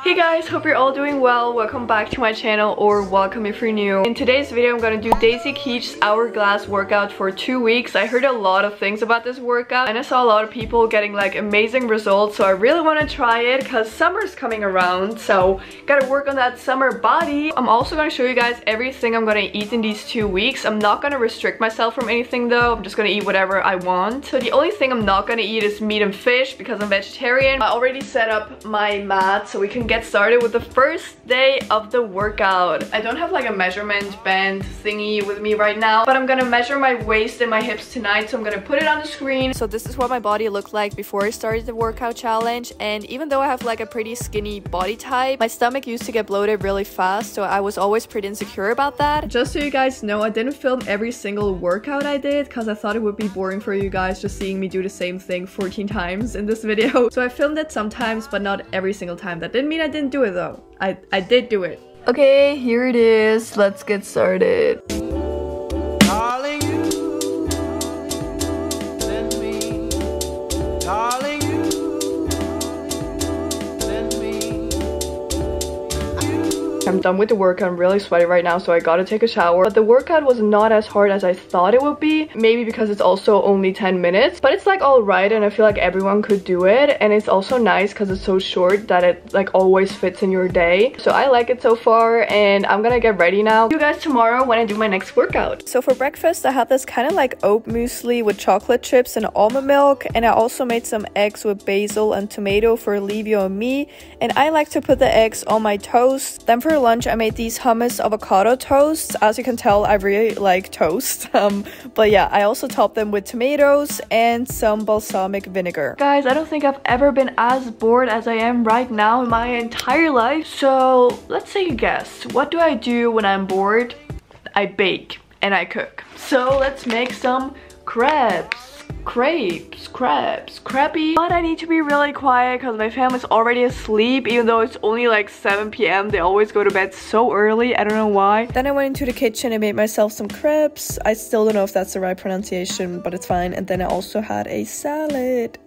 Hey guys, hope you're all doing well. Welcome back to my channel or welcome if you're new. In today's video, I'm gonna do Daisy Keech's Hourglass workout for two weeks. I heard a lot of things about this workout and I saw a lot of people getting like amazing results. So I really wanna try it because summer's coming around. So gotta work on that summer body. I'm also gonna show you guys everything I'm gonna eat in these two weeks. I'm not gonna restrict myself from anything though. I'm just gonna eat whatever I want. So the only thing I'm not gonna eat is meat and fish because I'm vegetarian. I already set up my mat so we can get started with the first day of the workout. I don't have like a measurement band thingy with me right now, but I'm gonna measure my waist and my hips tonight, so I'm gonna put it on the screen. So this is what my body looked like before I started the workout challenge, and even though I have like a pretty skinny body type, my stomach used to get bloated really fast, so I was always pretty insecure about that. Just so you guys know, I didn't film every single workout I did, because I thought it would be boring for you guys just seeing me do the same thing 14 times in this video. So I filmed it sometimes, but not every single time. That didn't mean I didn't do it though. I, I did do it. Okay, here it is. Let's get started. Done with the workout. I'm really sweaty right now, so I gotta take a shower. But the workout was not as hard as I thought it would be. Maybe because it's also only 10 minutes. But it's like alright and I feel like everyone could do it. And it's also nice because it's so short that it like always fits in your day. So I like it so far and I'm gonna get ready now. See you guys tomorrow when I do my next workout. So for breakfast, I had this kind of like oat muesli with chocolate chips and almond milk. And I also made some eggs with basil and tomato for Livio and me. And I like to put the eggs on my toast. Then for lunch, I made these hummus avocado toasts. As you can tell, I really like toast. Um, but yeah, I also topped them with tomatoes and some balsamic vinegar. Guys, I don't think I've ever been as bored as I am right now in my entire life. So let's say you guess. What do I do when I'm bored? I bake and I cook. So let's make some crepes crepes, crepes, crappy. But I need to be really quiet because my family's already asleep even though it's only like 7 p.m. They always go to bed so early. I don't know why. Then I went into the kitchen and made myself some crepes. I still don't know if that's the right pronunciation, but it's fine. And then I also had a salad.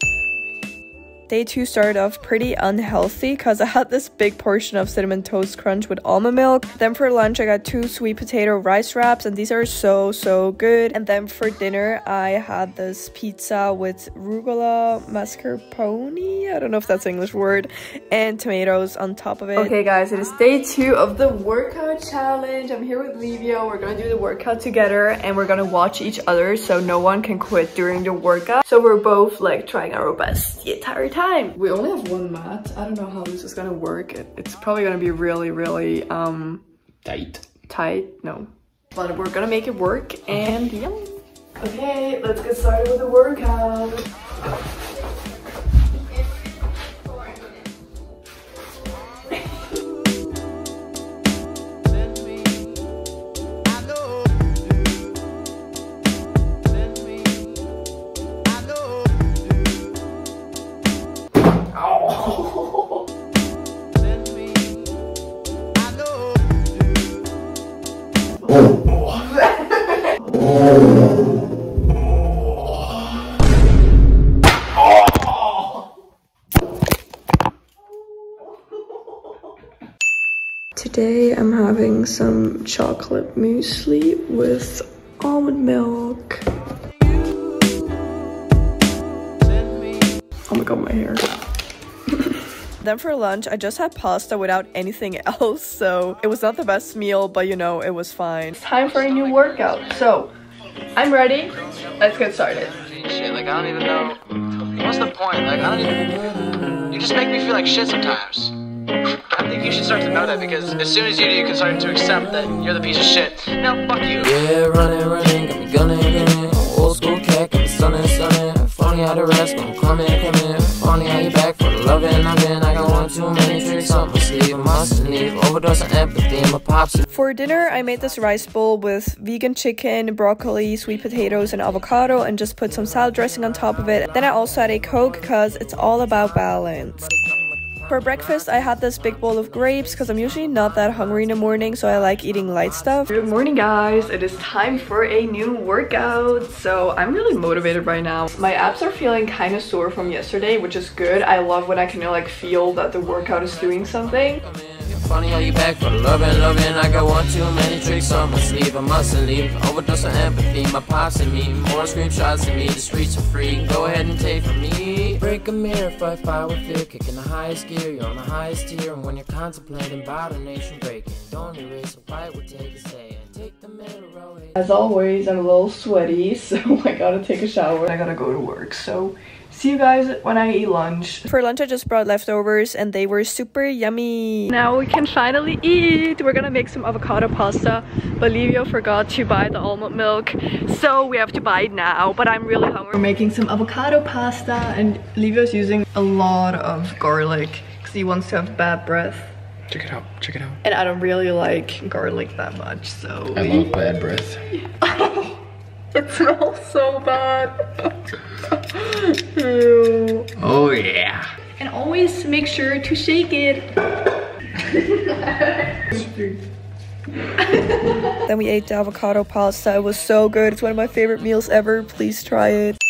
Day two started off pretty unhealthy because I had this big portion of cinnamon toast crunch with almond milk. Then for lunch, I got two sweet potato rice wraps, and these are so, so good. And then for dinner, I had this pizza with rucola mascarpone. I don't know if that's an English word, and tomatoes on top of it. Okay, guys, it is day two of the workout challenge. I'm here with Livio. We're gonna do the workout together, and we're gonna watch each other so no one can quit during the workout. So we're both like trying our best the entire time. We only have one mat. I don't know how this is gonna work. It, it's probably gonna be really, really um Tight. tight. No, but we're gonna make it work and yeah. Okay, let's get started with the workout. Today I'm having some chocolate muesli with almond milk. Oh my god, my hair. then for lunch, I just had pasta without anything else, so it was not the best meal, but you know, it was fine. It's time for a new workout, so I'm ready. Let's get started. shit. Like I don't even know. What's the point? Like I don't even. Know. You just make me feel like shit sometimes. I think you should start to know that because as soon as you do, you can start to accept that you're the piece of shit. No, fuck you. Yeah, running, running, got me gunning, gunning. Old school cat, got me stunning, stunning. Funny how the rest gon' come in, come in. Funny how you back for the loving, I'm in. I got one too many tricks up my sleeve. Must need overdose on empathy. My pops For dinner, I made this rice bowl with vegan chicken, broccoli, sweet potatoes, and avocado, and just put some salad dressing on top of it. Then I also had a Coke because it's all about balance. For breakfast, I had this big bowl of grapes because I'm usually not that hungry in the morning, so I like eating light stuff. Good morning, guys. It is time for a new workout. So I'm really motivated right now. My abs are feeling kind of sore from yesterday, which is good. I love when I can like feel that the workout is doing something. Funny how you back for loving, loving. I got one too many tricks on my sleeve. I mustn't leave. Overdose of empathy. My pops and me. More screenshots of me. The streets are free. Go ahead and take from me. Break a mirror, fight fire with fear. Kicking the highest gear. You're on the highest tier. And when you're contemplating about a nation breaking, don't erase a fight would take a say. And take the middle road. As always, I'm a little sweaty, so I gotta take a shower. I gotta go to work, so see you guys when I eat lunch. For lunch, I just brought leftovers and they were super yummy. Now we can finally eat. We're gonna make some avocado pasta, but Livio forgot to buy the almond milk, so we have to buy it now, but I'm really hungry. We're making some avocado pasta and Livio's using a lot of garlic because he wants to have bad breath. Check it out. Check it out. And I don't really like garlic that much, so I love bad breath. it smells so bad. Ew. Oh yeah. And always make sure to shake it. then we ate the avocado pasta. It was so good. It's one of my favorite meals ever. Please try it.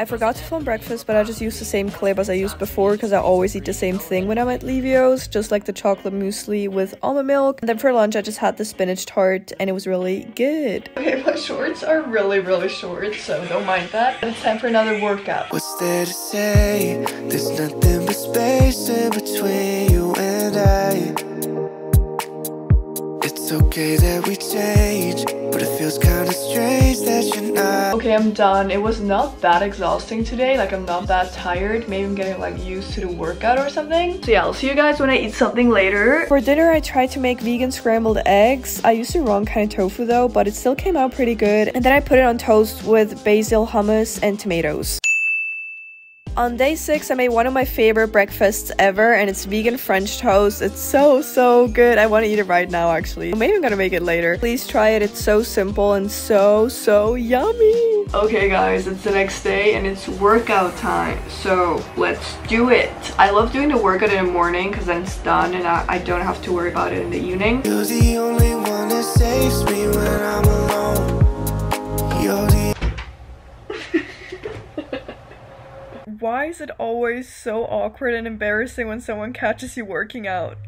I forgot to film breakfast, but I just used the same clip as I used before because I always eat the same thing when I'm at Livio's, just like the chocolate muesli with almond milk. And then for lunch, I just had the spinach tart and it was really good. Okay, my shorts are really, really short, so don't mind that. It's time for another workout. What's there to say? There's nothing but space in between you and I. It's okay that we change, but it feels kinda strange that you're not. Okay, I'm done. It was not that exhausting today. Like, I'm not that tired. Maybe I'm getting like used to the workout or something. So yeah, I'll see you guys when I eat something later. For dinner, I tried to make vegan scrambled eggs. I used the wrong kind of tofu though, but it still came out pretty good. And then I put it on toast with basil hummus and tomatoes. On day six, I made one of my favorite breakfasts ever, and it's vegan French toast. It's so, so good. I want to eat it right now, actually. Maybe I'm gonna make it later. Please try it. It's so simple and so, so yummy. Okay, guys, it's the next day, and it's workout time. So let's do it. I love doing the workout in the morning because then it's done, and I, I don't have to worry about it in the evening. You're the only one that saves me when I'm alone. You're the Why is it always so awkward and embarrassing when someone catches you working out?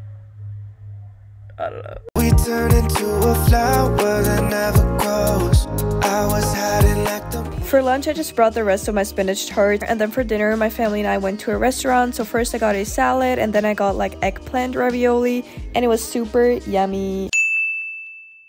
I don't know. We turn into a flower that never grows. I was hiding like the For lunch, I just brought the rest of my spinach tart, and then for dinner, my family and I went to a restaurant. So first, I got a salad, and then I got like eggplant ravioli, and it was super yummy.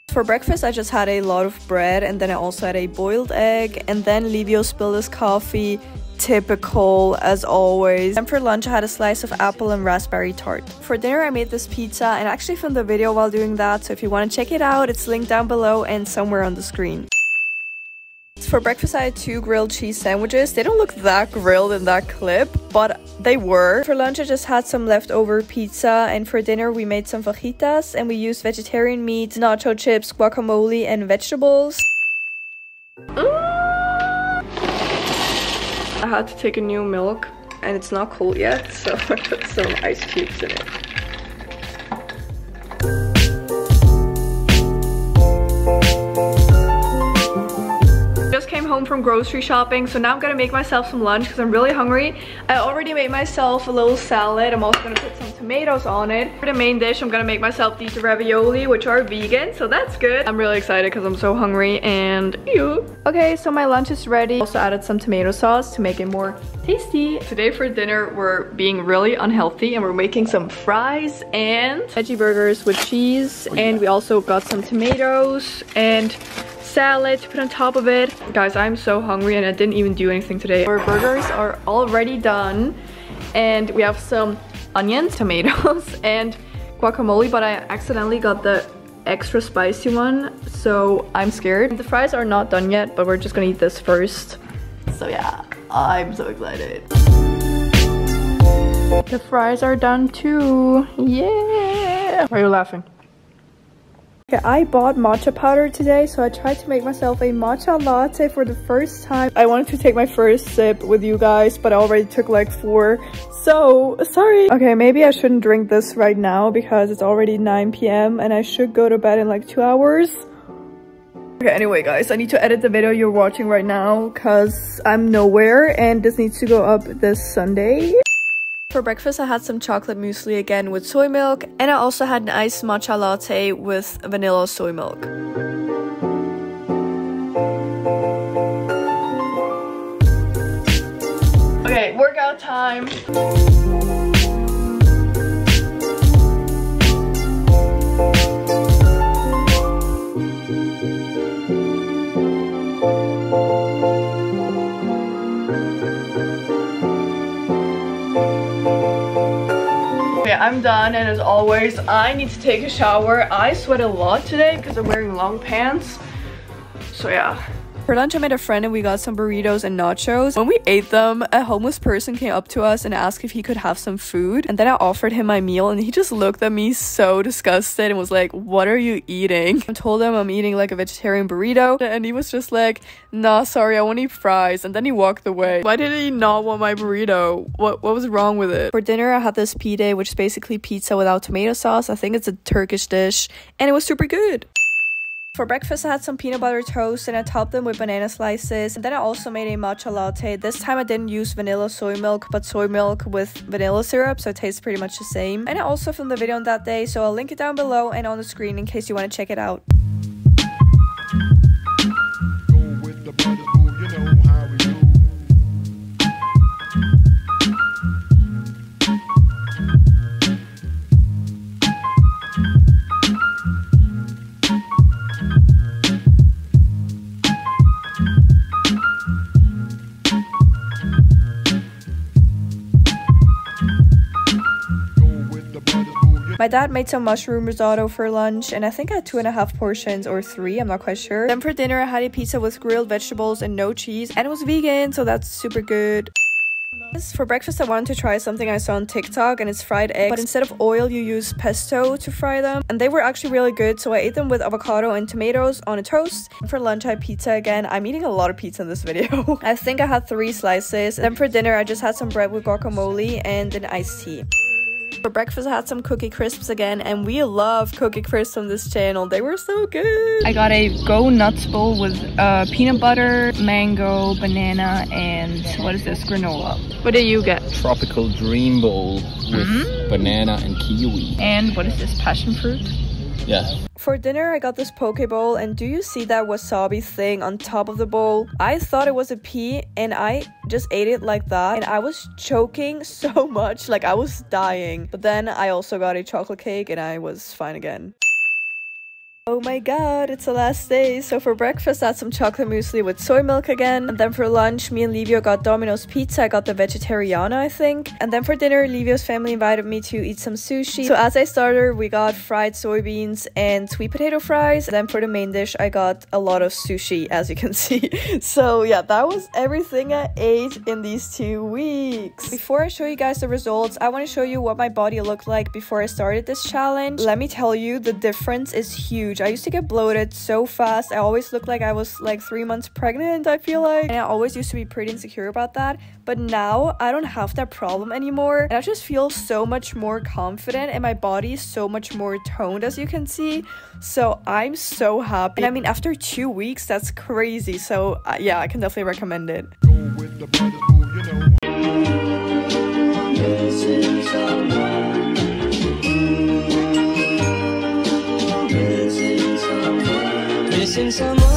For breakfast, I just had a lot of bread, and then I also had a boiled egg, and then Livio spilled his coffee. Typical as always. And for lunch, I had a slice of apple and raspberry tart. For dinner, I made this pizza and I actually filmed a video while doing that. So if you want to check it out, it's linked down below and somewhere on the screen. For breakfast, I had two grilled cheese sandwiches. They don't look that grilled in that clip, but they were. For lunch, I just had some leftover pizza, and for dinner, we made some fajitas and we used vegetarian meat, nacho chips, guacamole, and vegetables. I had to take a new milk, and it's not cold yet, so I put some ice cubes in it. Home from grocery shopping, so now I'm gonna make myself some lunch because I'm really hungry. I already made myself a little salad. I'm also gonna put some tomatoes on it. For the main dish, I'm gonna make myself these ravioli, which are vegan, so that's good. I'm really excited because I'm so hungry and ew. Okay, so my lunch is ready. Also added some tomato sauce to make it more tasty. Today for dinner, we're being really unhealthy and we're making some fries and veggie burgers with cheese. And we also got some tomatoes and salad to put on top of it. Guys, I'm so hungry and I didn't even do anything today. Our burgers are already done and we have some onions, tomatoes, and guacamole, but I accidentally got the extra spicy one, so I'm scared. The fries are not done yet, but we're just gonna eat this first. So yeah, I'm so excited. The fries are done too. Yeah. Why are you laughing? Okay, I bought matcha powder today, so I tried to make myself a matcha latte for the first time. I wanted to take my first sip with you guys, but I already took like four, so sorry. Okay, maybe I shouldn't drink this right now because it's already 9 p.m. and I should go to bed in like two hours. Okay, anyway guys, I need to edit the video you're watching right now because I'm nowhere and this needs to go up this Sunday. For breakfast, I had some chocolate muesli again with soy milk, and I also had an iced matcha latte with vanilla soy milk. Okay, workout time. I'm done and as always, I need to take a shower. I sweat a lot today because I'm wearing long pants. So yeah. For lunch, I met a friend and we got some burritos and nachos. When we ate them, a homeless person came up to us and asked if he could have some food. And then I offered him my meal and he just looked at me so disgusted and was like, what are you eating? I told him I'm eating like a vegetarian burrito and he was just like, nah, sorry, I want to eat fries. And then he walked away. Why did he not want my burrito? What, what was wrong with it? For dinner, I had this pide, which is basically pizza without tomato sauce. I think it's a Turkish dish and it was super good. For breakfast, I had some peanut butter toast and I topped them with banana slices. And then I also made a matcha latte. This time I didn't use vanilla soy milk, but soy milk with vanilla syrup, so it tastes pretty much the same. And I also filmed the video on that day, so I'll link it down below and on the screen in case you want to check it out. Dad made some mushroom risotto for lunch, and I think I had two and a half portions or three, I'm not quite sure. Then for dinner, I had a pizza with grilled vegetables and no cheese, and it was vegan, so that's super good. For breakfast, I wanted to try something I saw on TikTok, and it's fried eggs. But instead of oil, you use pesto to fry them. And they were actually really good, so I ate them with avocado and tomatoes on a toast. For lunch, I had pizza again. I'm eating a lot of pizza in this video. I think I had three slices. Then for dinner, I just had some bread with guacamole and an iced tea. For breakfast, I had some cookie crisps again, and we love cookie crisps on this channel. They were so good. I got a Go Nuts bowl with uh, peanut butter, mango, banana, and what is this? Granola. What did you get? tropical dream bowl with banana and kiwi. And what is this? Passion fruit? Yeah. For dinner, I got this poke bowl, and do you see that wasabi thing on top of the bowl? I thought it was a pea, and I just ate it like that, and I was choking so much, like I was dying. But then I also got a chocolate cake, and I was fine again. Oh my god, it's the last day. So for breakfast, I had some chocolate muesli with soy milk again. And then for lunch, me and Livio got Domino's pizza. I got the Vegetariana, I think. And then for dinner, Livio's family invited me to eat some sushi. So as a starter, we got fried soybeans and sweet potato fries. And then for the main dish, I got a lot of sushi, as you can see. so yeah, that was everything I ate in these two weeks. Before I show you guys the results, I want to show you what my body looked like before I started this challenge. Let me tell you, the difference is huge. I used to get bloated so fast. I always looked like I was like three months pregnant, I feel like. And I always used to be pretty insecure about that. But now I don't have that problem anymore. And I just feel so much more confident and my body is so much more toned as you can see. So I'm so happy. And I mean, after two weeks, that's crazy. So uh, yeah, I can definitely recommend it. amor.